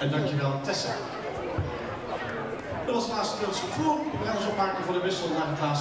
En dankjewel Tessa. Dat was het laatste deel van de. We gaan ons opmaken voor de wissel naar het laatste.